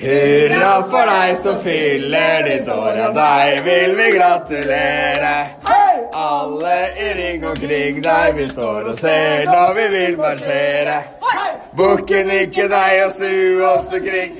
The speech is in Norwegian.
Hurra for deg som fyller ditt år, og deg vil vi gratulere. Alle i ring omkring deg, vi står og ser når vi vil marsjere. Bukken nikker deg og snu oss omkring.